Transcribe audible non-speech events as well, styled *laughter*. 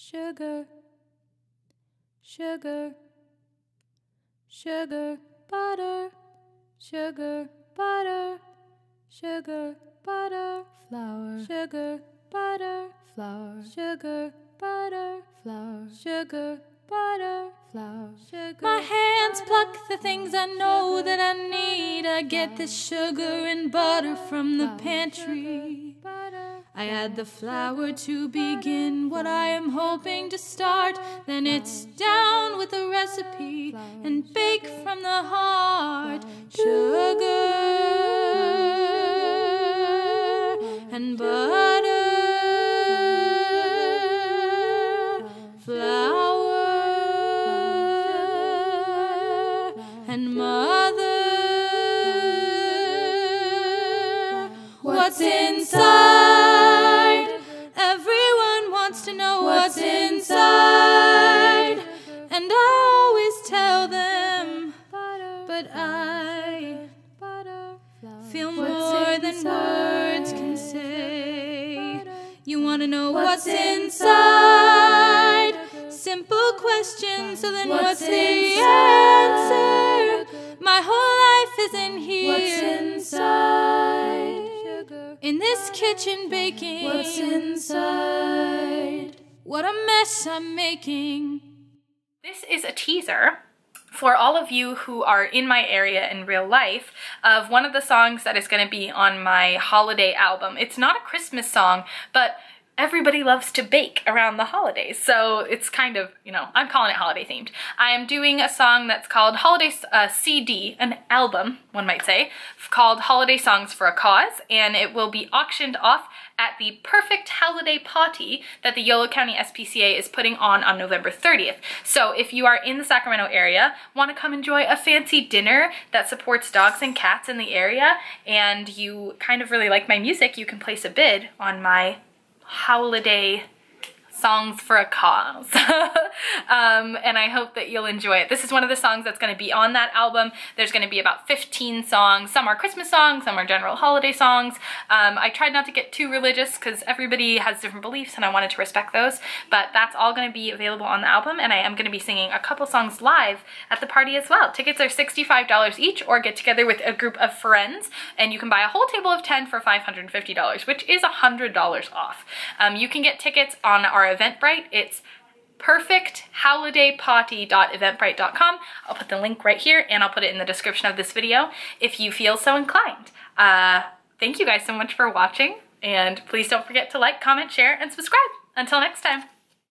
sugar, sugar, sugar, butter, sugar, butter, sugar, butter, flour, sugar, butter, flour, sugar, butter, flour, sugar, butter, flour, sugar. My hands pluck the things I know that I need. I get the sugar and butter from the pantry. I add the flour to begin what I am hoping to start. Then it's down with the recipe and bake from the heart. Sugar and butter, flour and mother. What's inside? Feel more than words can say. You want to know what's inside? Simple question, so then what's the answer? My whole life is in here. What's inside? In this kitchen baking. What's inside? What a mess I'm making. This is a teaser for all of you who are in my area in real life of one of the songs that is going to be on my holiday album. It's not a Christmas song, but everybody loves to bake around the holidays. So it's kind of, you know, I'm calling it holiday themed. I am doing a song that's called Holiday uh, CD, an album, one might say, called Holiday Songs for a Cause, and it will be auctioned off at the Purrfect Howliday Pawty that the Yolo County SPCA is putting on on November 30th. So if you are in the Sacramento area, want to come enjoy a fancy dinner that supports dogs and cats in the area, and you kind of really like my music, you can place a bid on my holiday songs for a cause. *laughs* um, and I hope that you'll enjoy it. This is one of the songs that's going to be on that album. There's going to be about 15 songs. Some are Christmas songs, some are general holiday songs. Um, I tried not to get too religious because everybody has different beliefs and I wanted to respect those, but that's all going to be available on the album and I am going to be singing a couple songs live at the party as well. Tickets are $65 each or get together with a group of friends and you can buy a whole table of 10 for $550, which is $100 off. Um, you can get tickets on our Eventbrite. It's purrfecthowlidaypawty.eventbrite.com. I'll put the link right here and I'll put it in the description of this video if you feel so inclined. Uh, thank you guys so much for watching and please don't forget to like, comment, share, and subscribe. Until next time.